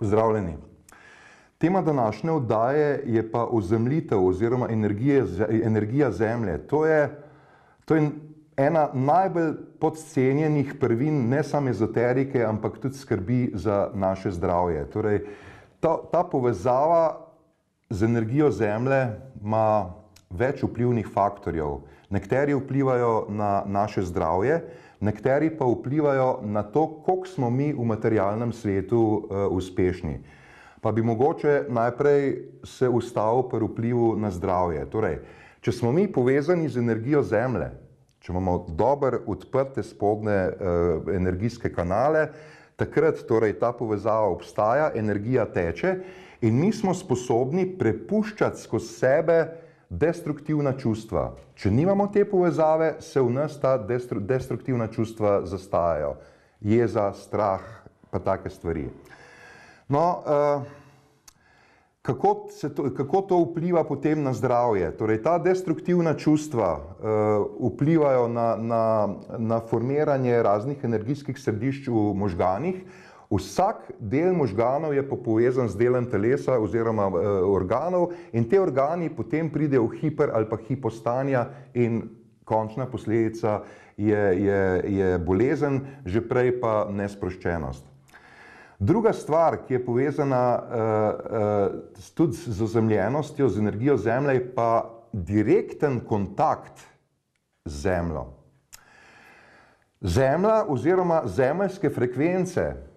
Pozdravljeni. Tema današnje oddaje je pa ozemljitev oziroma energije, energija zemlje. To je, to je ena najbolj podcenjenih prvin ne samo ezoterike, ampak tudi skrbi za naše zdravje. Torej, ta, ta povezava z energijo zemlje ima več vplivnih faktorjev. Nekateri vplivajo na naše zdravje, nekateri pa vplivajo na to, koliko smo mi v materialnem svetu uh, uspešni. Pa bi mogoče najprej se ustavil pri vplivu na zdravje. Torej, če smo mi povezani z energijo Zemlje, če imamo dober odprte spodne uh, energijske kanale, takrat torej ta povezava obstaja, energija teče in mi smo sposobni prepuščati skozi sebe destruktivna čustva. Če nimamo te povezave, se v nas ta destru, destruktivna čustva zastajajo. Jeza, strah, pa take stvari. No, uh, kako, to, kako to vpliva potem na zdravje? Torej, ta destruktivna čustva uh, vplivajo na, na, na formiranje raznih energijskih središč v možganih, Vsak del možganov je povezan z delom telesa oziroma e, organov in te organi potem pridejo v hiper ali pa hipostanja in končna posledica je, je, je bolezen, že prej pa nesproščenost. Druga stvar, ki je povezana uh, uh, tudi z ozemljenostjo, z energijo Zemlje, je pa direkten kontakt z Zemljo. Zemlja oziroma zemeljske frekvence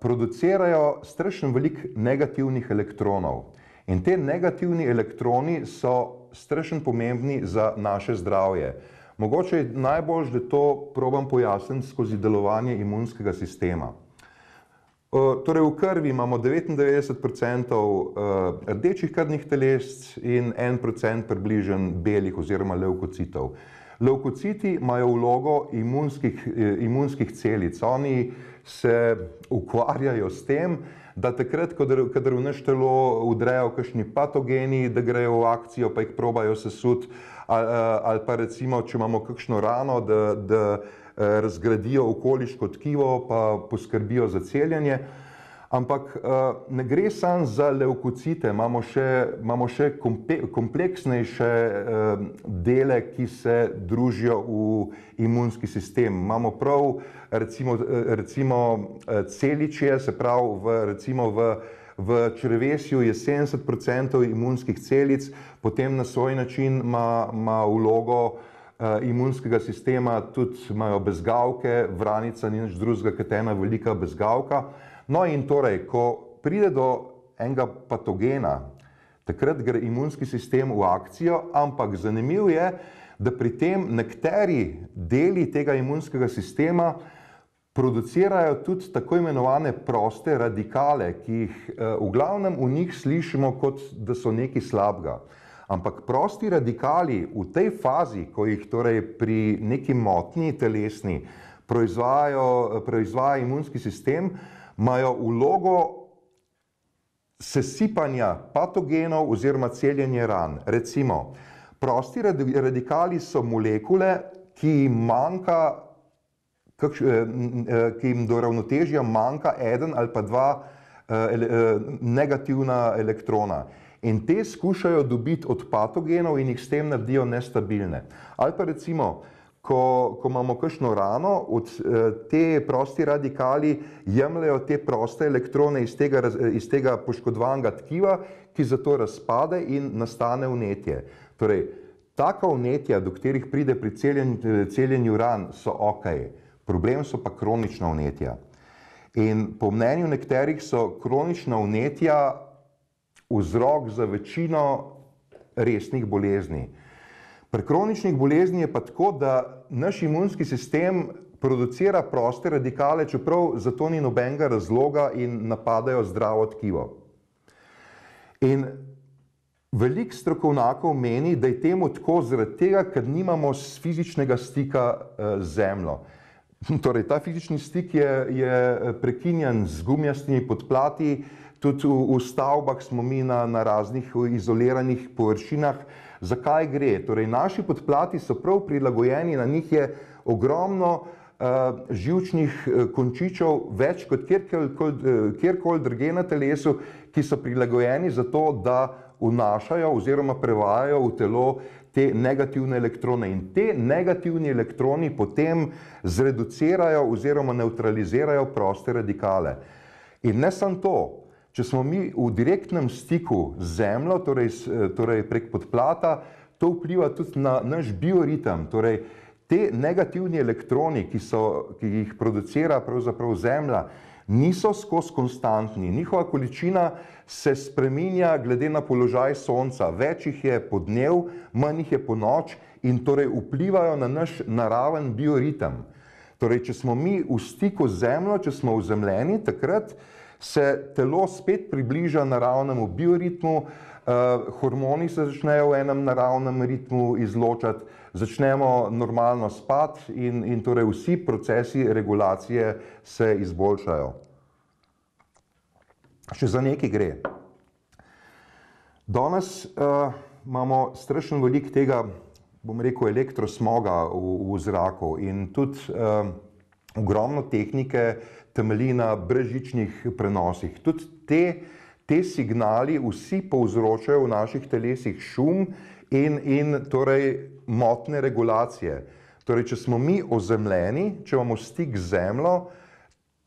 producirajo strašno veliko negativnih elektronov. In te negativni elektroni so strašno pomembni za naše zdravje. Mogoče je najbolj, da to probam pojasniti skozi delovanje imunskega sistema. Uh, torej v krvi imamo 99% uh, rdečih krvnih teles in 1% približen belih oziroma levkocitov. Levkociti imajo vlogo imunskih, imunskih celic. Oni se ukvarjajo s tem, da takrat, kadar v naš telo udrejo kakšni patogeni, da grejo v akcijo, pa jih probajo sesut, ali, ali pa recimo, če imamo kakšno rano, da, da eh, razgradijo okoliško tkivo, pa poskrbijo za celjenje ampak uh, ne gre samo za levkocite, imamo še, imamo še kompleksnejše uh, dele, ki se družijo v imunski sistem. Imamo prav recimo, recimo celičje, se pravi v, recimo v, v črvesju je 70% imunskih celic, potem na svoj način ima, ima vlogo imunskega sistema, tudi imajo bezgavke, vranica ni nič drugega, kot ena velika bezgavka. No, in torej, ko pride do enega patogena, takrat gre imunski sistem v akcijo, ampak zanimivo je, da pri tem nekateri deli tega imunskega sistema producirajo tudi tako imenovane proste radikale, ki jih eh, v glavnem v njih slišimo kot da so nekaj slabega. Ampak prosti radikali v tej fazi, ko jih torej pri neki motnji telesni proizvaja imunski sistem, imajo vlogo sesipanja patogenov oziroma celjenja ran. Recimo, prosti radikali so molekule, ki jim manjka, eh, eh, ki jim do ravnotežja manjka eden ali pa dva eh, negativna elektrona. In te skušajo dobiti od patogenov in jih s tem naredijo nestabilne. Ali pa recimo, ko, ko imamo kakšno rano, od eh, te prosti radikali jemljajo te proste elektrone iz tega, iz tega poškodovanega tkiva, ki zato razpade in nastane vnetje. Torej, taka vnetja, do katerih pride pri celjenju, celjenju ran, so ok, problem so pa kronična vnetja. In po mnenju nekaterih so kronična vnetja vzrok za večino resnih bolezni. Pri kroničnih bolezni je pa tako, da naš imunski sistem producira proste radikale, čeprav za to ni nobenega razloga in napadajo zdravo tkivo. In veliko strokovnjakov meni, da je temu tako zaradi tega, ker nimamo fizičnega stika eh, z zemljo. Torej, ta fizični stik je, je prekinjen z gumijastimi podplati, tudi v, v stavbah smo mi na, na raznih izoliranih površinah, Zakaj gre? Torej, naši podplati so prav prilagojeni, na njih je ogromno uh, živčnih končičev več kot kjerkoli drugje na telesu, ki so prilagojeni za to, da vnašajo oziroma prevajajo v telo te negativne elektrone. In te negativni elektroni potem zreducirajo oziroma neutralizirajo proste radikale. In ne samo to, če smo mi v direktnem stiku z Zemljo, torej, torej prek podplata, to vpliva tudi na naš bioritem. Torej, te negativni elektroni, ki, so, ki jih producira pravzaprav Zemlja, niso skozi konstantni. Njihova količina se spreminja glede na položaj Sonca. Več jih je po dnev, manj jih je po noč in torej vplivajo na naš naraven bioritem. Torej, če smo mi v stiku z Zemljo, če smo vzemljeni, takrat se telo spet približa naravnemu bioritmu, uh, hormoni se začnejo v enem naravnem ritmu izločati, začnemo normalno spati in, in torej vsi procesi regulacije se izboljšajo. Še za nekaj gre. Danes uh, imamo strašno veliko tega bom rekel, elektrosmoga v, v zraku in tudi um, ogromno tehnike temelji na brezžičnih prenosih. Tudi te, te signali vsi povzročajo v naših telesih šum in, in torej motne regulacije. Torej, če smo mi ozemljeni, če imamo stik z zemljo,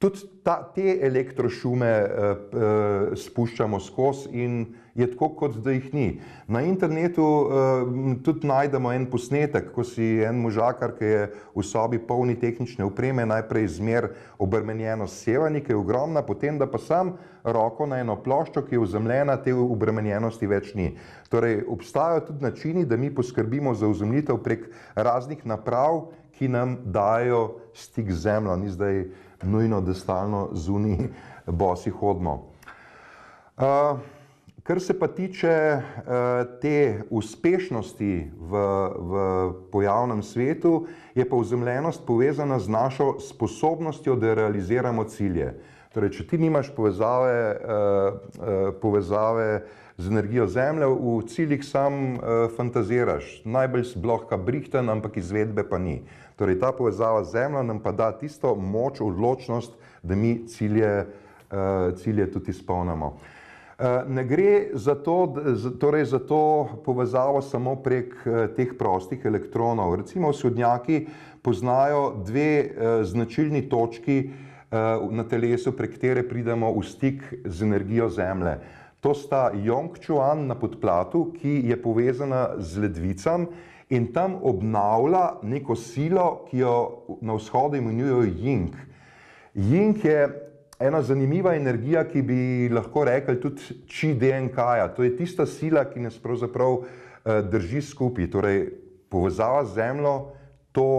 tudi ta, te elektrošume uh, uh, spuščamo skozi in je tako, kot da jih ni. Na internetu uh, tudi najdemo en posnetek, ko si en možakar, ki je v sobi polni tehnične opreme, najprej zmer obremenjeno s sevanji, ki je ogromna, potem da pa sam roko na eno ploščo, ki je uzemljena, te obremenjenosti več ni. Torej, obstajajo tudi načini, da mi poskrbimo za uzemljitev prek raznih naprav, ki nam dajo stik z zemljo, ni zdaj nujno, da stalno zunaj bosi hodimo. Uh, Kar se pa tiče uh, te uspešnosti v, v pojavnem svetu, je pa vzemljenost povezana z našo sposobnostjo, da realiziramo cilje. Torej, če ti nimaš povezave, uh, uh, povezave z energijo Zemlje, v ciljih sam fantaziraš. Najbolj si blokka brihten, ampak izvedbe pa ni. Torej, ta povezava z Zemljo nam pa da tisto moč, odločnost, da mi cilje, cilje tudi izpolnimo. Eh, ne gre za to, torej za to povezavo samo prek eh, teh prostih elektronov. Recimo sodnjaki poznajo dve eh, značilni točki na telesu, prek katere pridemo v stik z energijo Zemlje. To sta Yongchuan na podplatu, ki je povezana z ledvicam in tam obnavlja neko silo, ki jo na vzhodu imenujejo Ying. Ying je ena zanimiva energija, ki bi lahko rekli tudi či DNK-ja. To je tista sila, ki nas pravzaprav uh, drži skupaj. Torej, povezava z Zemljo to,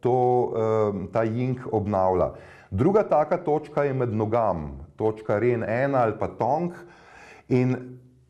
to, uh, ta jink obnavlja. Druga taka točka je med nogam, točka REN 1 ali pa TONG. In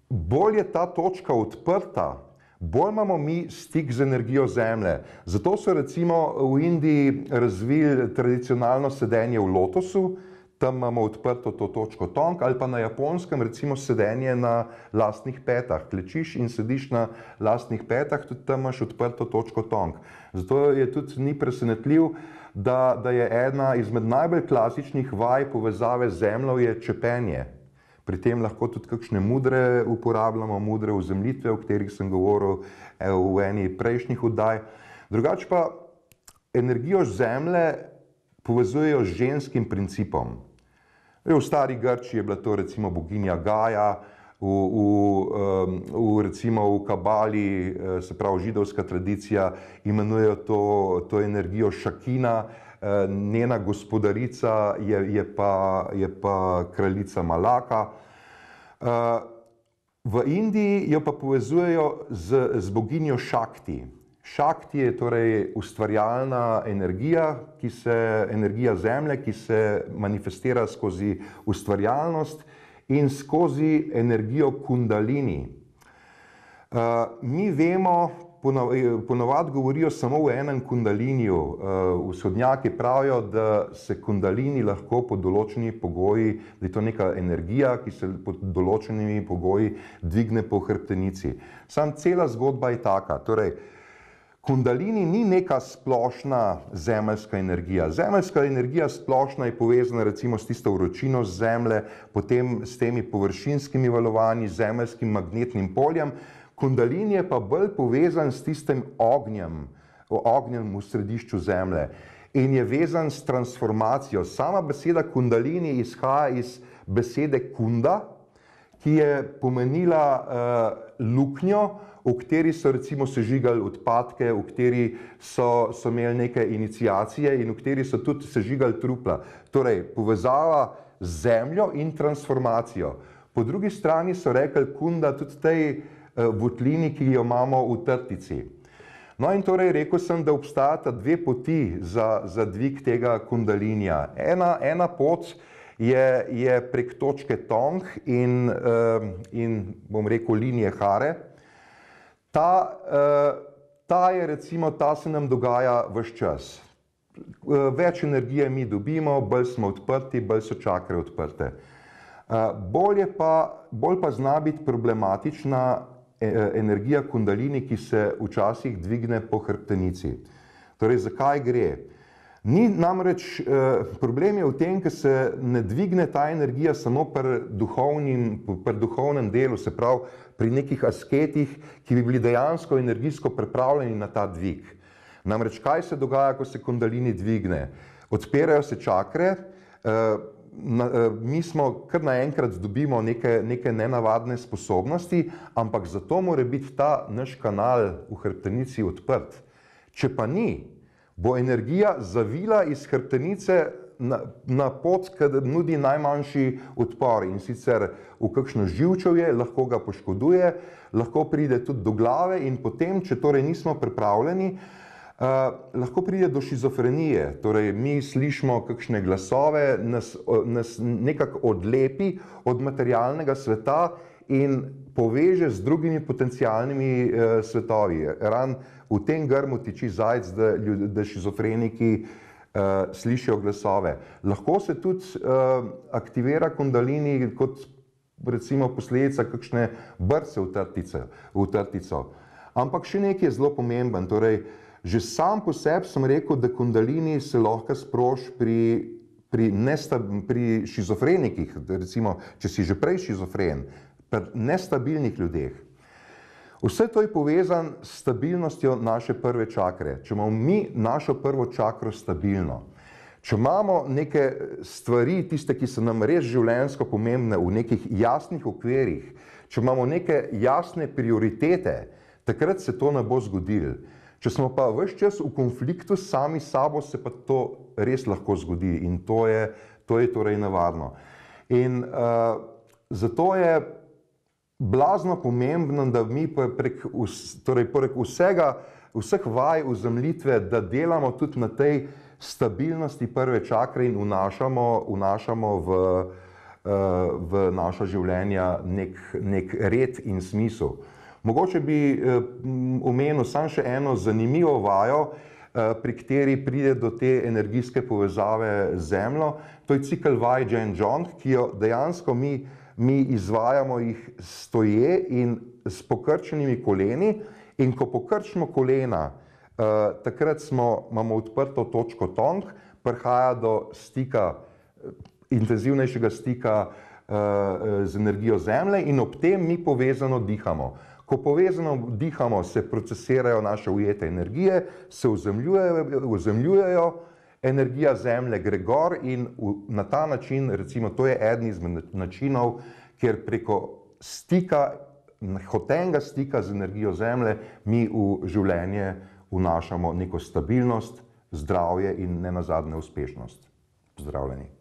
bolj je ta točka odprta, bolj imamo mi stik z energijo Zemlje. Zato so recimo v Indiji razvili tradicionalno sedenje v lotosu, tam imamo odprto to točko tonk ali pa na japonskem recimo sedenje na lastnih petah. Klečiš in sediš na lastnih petah, tudi tam imaš odprto točko tonk. Zato je tudi ni presenetljiv, da, da je ena izmed najbolj klasičnih vaj povezave z zemljo je čepenje. Pri tem lahko tudi kakšne mudre uporabljamo, mudre vzemljitve, o katerih sem govoril eh, v eni prejšnjih oddaj. Drugače pa energijo zemlje povezujejo z ženskim principom. V stari Grči je bila to recimo boginja Gaja, v, v, v, recimo v Kabali, eh, se pravi židovska tradicija, imenujejo to, to energijo Šakina, eh, njena gospodarica je, je, pa, je pa kraljica Malaka. Eh, v Indiji jo pa povezujejo z, z boginjo Šakti. Šakti je torej ustvarjalna energija, ki se, energija zemlje, ki se manifestira skozi ustvarjalnost in skozi energijo kundalini. Uh, mi vemo, ponovadi govorijo samo v enem kundaliniju. Uh, vzhodnjaki pravijo, da se kundalini lahko pod določenimi pogoji, da je to neka energija, ki se pod določenimi pogoji dvigne po hrbtenici. Sam cela zgodba je taka. Torej, Kundalini ni neka splošna zemeljska energija. Zemeljska energija splošna je povezana recimo s tisto vročino zemlje, potem s temi površinskimi valovanji, zemeljskim magnetnim poljem. Kundalini je pa bolj povezan s tistim ognjem, ognjem v središču zemlje in je vezan s transformacijo. Sama beseda kundalini izhaja iz besede kunda, ki je pomenila uh, luknjo, v kateri so recimo sežigali odpadke, v kateri so, so imeli neke inicijacije in v kateri so tudi sežigali trupla. Torej, povezava z zemljo in transformacijo. Po drugi strani so rekli kunda tudi tej uh, votlini, ki jo imamo v trtici. No in torej rekel sem, da obstajata dve poti za, za dvig tega kundalinja. Ena, ena pot je, je prek točke Tong in, uh, in bom rekel linije Hare, ta, uh, ta je recimo, ta se nam dogaja vse čas. Uh, več energije mi dobimo, bolj smo odprti, bolj so čakre odprte. Bolj, pa, bolj pa zna biti problematična energija kundalini, ki se včasih dvigne po hrbtenici. Torej, zakaj gre? Ni namreč problem je v tem, ker se ne dvigne ta energija samo pri, pri duhovnem delu, se pravi pri nekih asketih, ki bi bili dejansko energijsko pripravljeni na ta dvig. Namreč, kaj se dogaja, ko se kundalini dvigne? Odpirajo se čakre, mi smo kar naenkrat dobimo neke, neke nenavadne sposobnosti, ampak zato mora biti ta naš kanal v hrbtenici odprt. Če pa ni, bo energija zavila iz hrbtenice na, na pot, ki nudi najmanjši odpor in sicer v kakšno živčevje, lahko ga poškoduje, lahko pride tudi do glave in potem, če torej nismo pripravljeni, uh, lahko pride do šizofrenije. Torej, mi slišimo kakšne glasove, nas, nas nekako odlepi od materialnega sveta in poveže z drugimi potencijalnimi uh, svetovi. Ran, v tem grmu tiči zajec, da, da šizofreniki uh, slišijo glasove. Lahko se tudi uh, aktivira kundalini kot recimo posledica kakšne brce v, trtice, v trtico. Ampak še nekaj je zelo pomemben. Torej, že sam po sebi sem rekel, da kundalini se lahko sproš pri, pri, nestab, pri šizofrenikih, recimo, če si že prej šizofren, pri nestabilnih ljudeh. Vse to je povezano s stabilnostjo naše prve čakre. Če imamo mi našo prvo čakro stabilno, če imamo neke stvari, tiste, ki so nam res življenjsko pomembne, v nekih jasnih okvirih, če imamo neke jasne prioritete, takrat se to ne bo zgodilo. Če smo pa vse čas v konfliktu s sami sabo, se pa to res lahko zgodi in to je, to je torej nevarno. In uh, zato je blazno pomembno, da mi prek, torej prek vsega, vseh vaj vzemljitve, da delamo tudi na tej stabilnosti prve čakre in vnašamo, vnašamo v, eh, v naša življenja nek, nek red in smisel. Mogoče bi eh, omenil samo še eno zanimivo vajo, eh, pri kateri pride do te energijske povezave z Zemljo. To je cikl vaj Jen John, ki jo dejansko mi mi izvajamo jih stoje in s pokrčenimi koleni in ko pokrčimo kolena, uh, takrat smo, imamo odprto točko tong, prihaja do stika, intenzivnejšega stika uh, z energijo zemlje in ob tem mi povezano dihamo. Ko povezano dihamo, se procesirajo naše ujete energije, se vzemljujejo, vzemljujejo energija zemlje gre gor in v, na ta način, recimo, to je eden izmed načinov, kjer preko stika, hotenega stika z energijo zemlje, mi v življenje vnašamo neko stabilnost, zdravje in ne nazadnje uspešnost. Pozdravljeni.